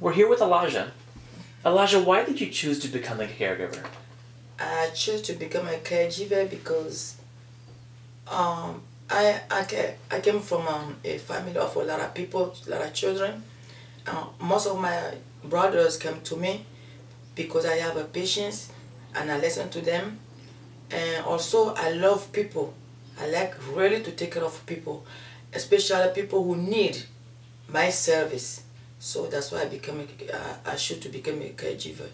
We're here with Alhaja. Alhaja, why did you choose to become a caregiver? I chose to become a caregiver because um, I, I, I came from um, a family of a lot of people, a lot of children. Uh, most of my brothers came to me because I have a patience and I listen to them. And also I love people. I like really to take care of people, especially people who need my service. So that's why I became I should to become a caregiver.